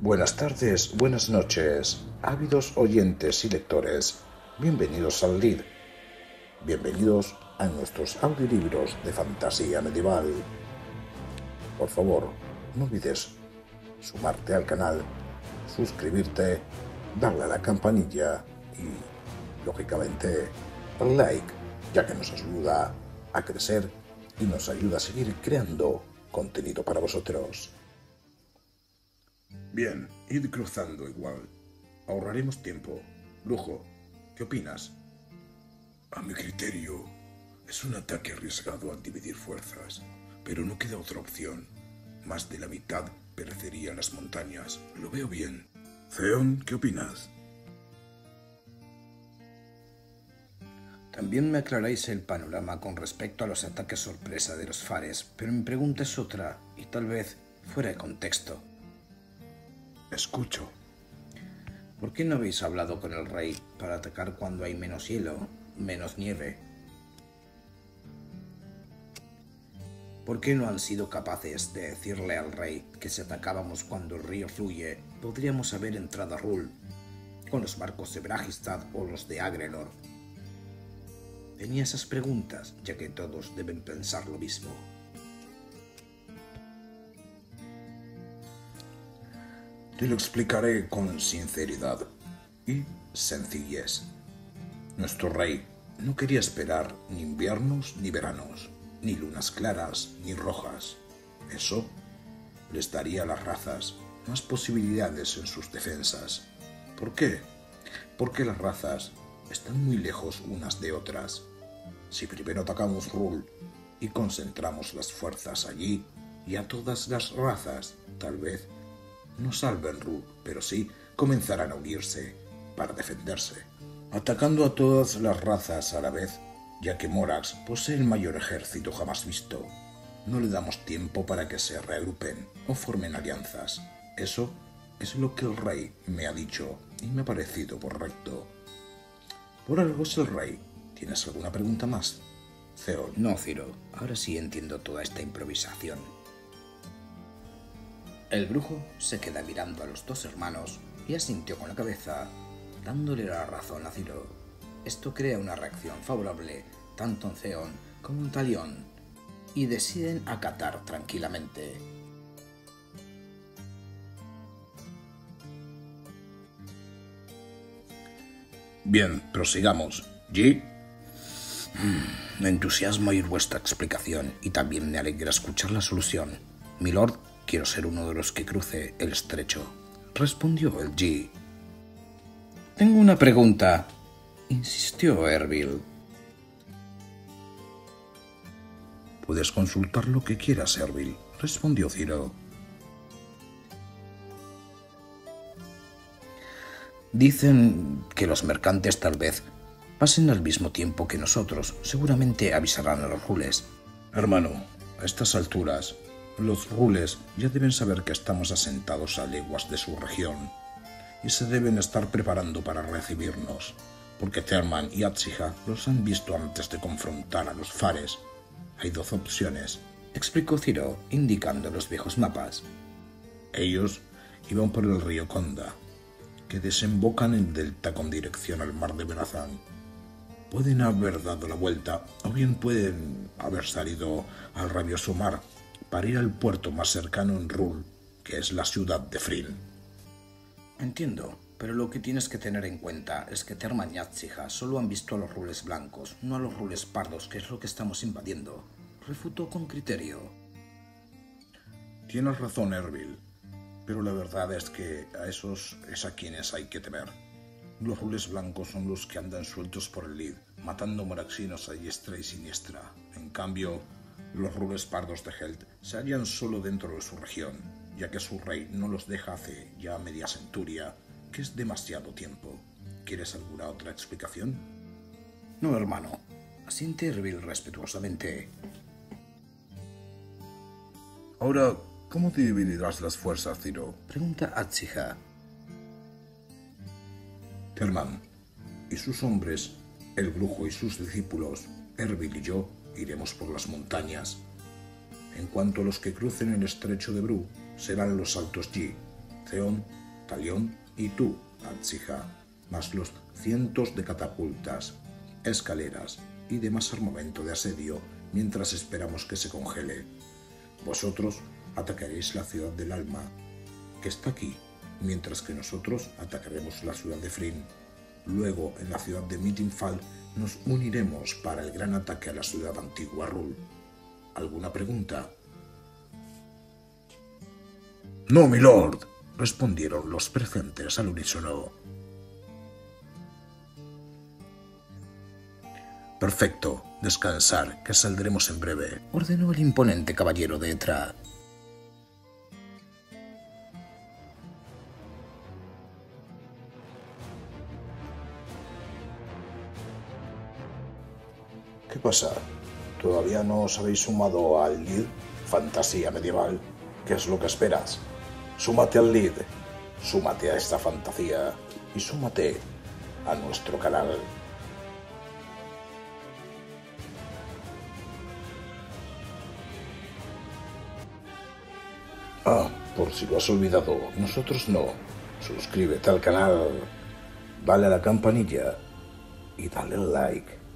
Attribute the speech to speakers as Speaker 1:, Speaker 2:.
Speaker 1: Buenas tardes, buenas noches, ávidos oyentes y lectores. Bienvenidos al LID. Bienvenidos a nuestros audiolibros de fantasía medieval. Por favor, no olvides sumarte al canal, suscribirte, darle a la campanilla y, lógicamente, al like, ya que nos ayuda a crecer y nos ayuda a seguir creando contenido para vosotros. Bien, id cruzando igual. Ahorraremos tiempo. Brujo, ¿qué opinas?
Speaker 2: A mi criterio, es un ataque arriesgado al dividir fuerzas, pero no queda otra opción. Más de la mitad perecería en las montañas. Lo veo bien. Zeon, ¿qué opinas?
Speaker 3: También me aclaráis el panorama con respecto a los ataques sorpresa de los fares, pero mi pregunta es otra, y tal vez fuera de contexto.
Speaker 2: Escucho.
Speaker 3: ¿Por qué no habéis hablado con el rey para atacar cuando hay menos hielo, menos nieve? ¿Por qué no han sido capaces de decirle al rey que si atacábamos cuando el río fluye, podríamos haber entrado a Rul con los barcos de Bragistad o los de Agrenor? Tenía esas preguntas, ya que todos deben pensar lo mismo.
Speaker 1: Te lo explicaré con sinceridad y sencillez. Nuestro rey no quería esperar ni inviernos ni veranos, ni lunas claras ni rojas. Eso les daría a las razas más posibilidades en sus defensas. ¿Por qué? Porque las razas están muy lejos unas de otras. Si primero atacamos Rul y concentramos las fuerzas allí y a todas las razas, tal vez no salven Rul, pero sí comenzarán a unirse para defenderse, atacando a todas las razas a la vez, ya que Morax posee el mayor ejército jamás visto. No le damos tiempo para que se reagrupen o formen alianzas. Eso es lo que el rey me ha dicho y me ha parecido correcto. Por algo es el rey. ¿Tienes alguna pregunta más? Zeon.
Speaker 3: No, Ciro, ahora sí entiendo toda esta improvisación. El brujo se queda mirando a los dos hermanos y asintió con la cabeza, dándole la razón a Ciro. Esto crea una reacción favorable tanto en Zeon como en Talión, y deciden acatar tranquilamente.
Speaker 1: Bien, prosigamos. G.
Speaker 3: Me entusiasma oír vuestra explicación y también me alegra escuchar la solución. Milord, quiero ser uno de los que cruce el estrecho. Respondió el G. Tengo una pregunta, insistió Ervil.
Speaker 1: Puedes consultar lo que quieras, Ervil, respondió Ciro.
Speaker 3: Dicen que los mercantes tal vez pasen al mismo tiempo que nosotros. Seguramente avisarán a los rules.
Speaker 1: Hermano, a estas alturas, los rules ya deben saber que estamos asentados a leguas de su región y se deben estar preparando para recibirnos, porque Therman y Atsija los han visto antes de confrontar a los fares. Hay dos opciones,
Speaker 3: Explicó Ciro, indicando los viejos mapas.
Speaker 1: Ellos iban por el río Conda, que desembocan en el delta con dirección al mar de Benazán. Pueden haber dado la vuelta o bien pueden haber salido al rabioso mar para ir al puerto más cercano en Rul, que es la ciudad de Fril.
Speaker 3: Entiendo, pero lo que tienes que tener en cuenta es que Terman y Atsija solo han visto a los rules blancos, no a los rules pardos, que es lo que estamos invadiendo. Refutó con criterio.
Speaker 1: Tienes razón, Ervil, pero la verdad es que a esos es a quienes hay que temer. Los rules blancos son los que andan sueltos por el lid, matando moraxinos a diestra y siniestra. En cambio, los rules pardos de Held se hallan solo dentro de su región, ya que su rey no los deja hace ya media centuria, que es demasiado tiempo. ¿Quieres alguna otra explicación?
Speaker 3: No, hermano. Asiente Erbil respetuosamente.
Speaker 1: Ahora, ¿cómo dividirás las fuerzas, Ciro?
Speaker 3: Pregunta Atsija.
Speaker 1: Terman y sus hombres, el brujo y sus discípulos, Erbil y yo, iremos por las montañas. En cuanto a los que crucen el estrecho de Bru, serán los altos Yi. Theon, Talión y tú, Atsija, más los cientos de catapultas, escaleras y demás armamento de asedio mientras esperamos que se congele. Vosotros atacaréis la ciudad del alma, que está aquí, mientras que nosotros atacaremos la ciudad de Frin. Luego, en la ciudad de Meetingfall, nos uniremos para el gran ataque a la ciudad antigua Rul. ¿Alguna pregunta?
Speaker 2: No, mi lord, respondieron los presentes al unísono.
Speaker 1: Perfecto, descansar, que saldremos en breve, ordenó el imponente caballero de Etra. ¿Qué pasa? ¿Todavía no os habéis sumado al lead fantasía medieval? ¿Qué es lo que esperas? Súmate al lead, súmate a esta fantasía y súmate a nuestro canal. Ah, por si lo has olvidado, nosotros no. Suscríbete al canal, dale a la campanilla y dale like.